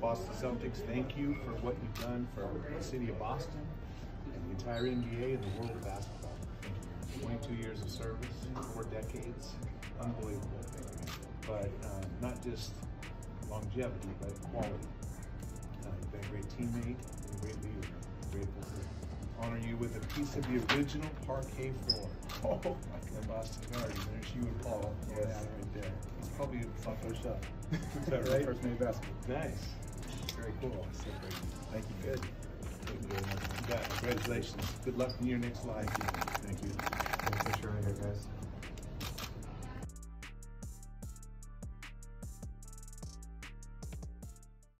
Boston Celtics, thank you for what you've done for the city of Boston and the entire NBA and the world of basketball. 22 years of service, four decades, unbelievable. But uh, not just longevity, but quality. Uh, you've been a great teammate and a great leader. I'm Grateful to honor you with a piece of the original parquet floor. Oh, like the Boston Garden. There's you and Paul. Yes. right there. It's probably a software shop. Is that right? First made basketball. Nice. Very cool. Thank you. Good. Thank you very much. Congratulations. Good luck in your next life. Thank you.